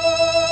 Música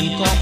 bien con